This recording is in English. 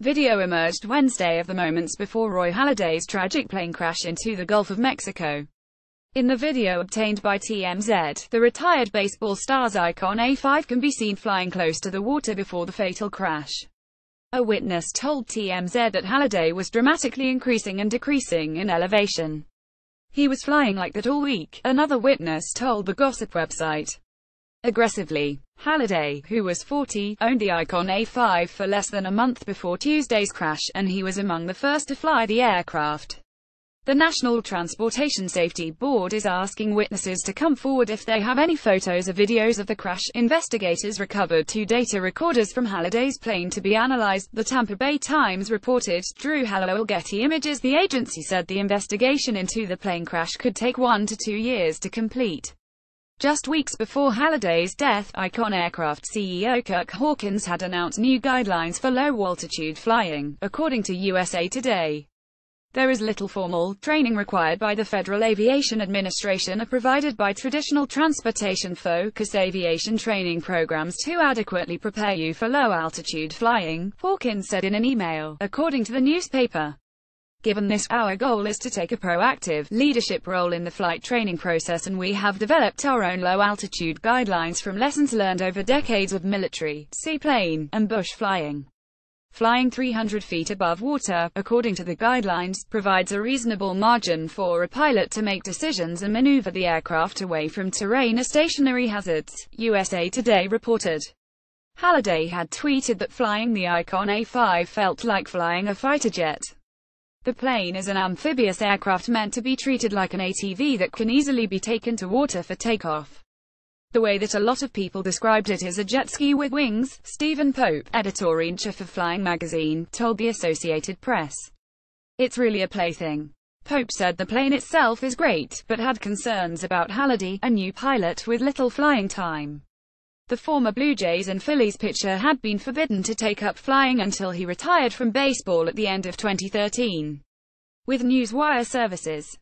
Video emerged Wednesday of the moments before Roy Halladay's tragic plane crash into the Gulf of Mexico. In the video obtained by TMZ, the retired baseball star's icon A5 can be seen flying close to the water before the fatal crash. A witness told TMZ that Halladay was dramatically increasing and decreasing in elevation. He was flying like that all week, another witness told the gossip website. Aggressively. Halladay, who was 40, owned the Icon A5 for less than a month before Tuesday's crash, and he was among the first to fly the aircraft. The National Transportation Safety Board is asking witnesses to come forward if they have any photos or videos of the crash. Investigators recovered two data recorders from Halladay's plane to be analyzed, the Tampa Bay Times reported. Drew Hallowell Getty Images The agency said the investigation into the plane crash could take one to two years to complete. Just weeks before Halladay's death, Icon Aircraft CEO Kirk Hawkins had announced new guidelines for low-altitude flying, according to USA Today. There is little formal training required by the Federal Aviation Administration or provided by traditional transportation-focused aviation training programs to adequately prepare you for low-altitude flying, Hawkins said in an email, according to the newspaper. Given this, our goal is to take a proactive, leadership role in the flight training process and we have developed our own low-altitude guidelines from lessons learned over decades of military, seaplane, and bush flying. Flying 300 feet above water, according to the guidelines, provides a reasonable margin for a pilot to make decisions and maneuver the aircraft away from terrain or stationary hazards, USA Today reported. Halladay had tweeted that flying the Icon A5 felt like flying a fighter jet. The plane is an amphibious aircraft meant to be treated like an ATV that can easily be taken to water for takeoff. The way that a lot of people described it is a jet ski with wings, Stephen Pope, editor-in-chief of Flying Magazine, told the Associated Press. It's really a plaything. Pope said the plane itself is great, but had concerns about Halladay, a new pilot with little flying time. The former Blue Jays and Phillies pitcher had been forbidden to take up flying until he retired from baseball at the end of 2013. With Newswire Services